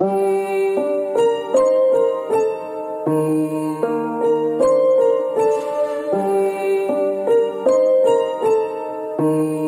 Thank you.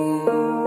you.